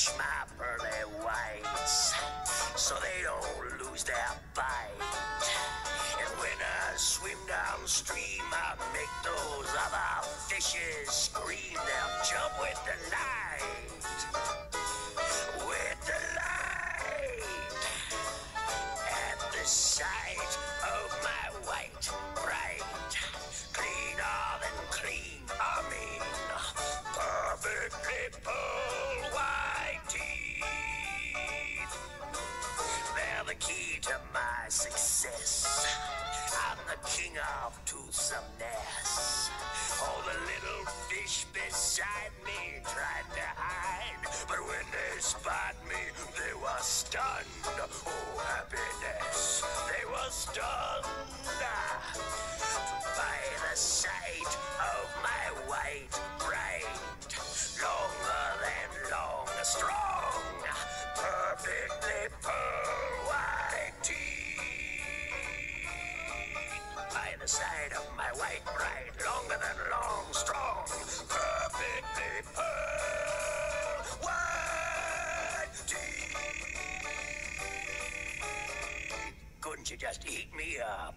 wash my pearly whites so they don't lose their bite. And when I swim downstream, I make those other fishes scream. They'll jump with delight. With delight at the sight of my white. Success. I'm the king of twosomeness. All the little fish beside me tried to hide, but when they spot me, they were stunned. Oh, happiness, they were stunned the side of my white, bright, longer than long, strong, perfectly pearl white teeth. Couldn't you just eat me up?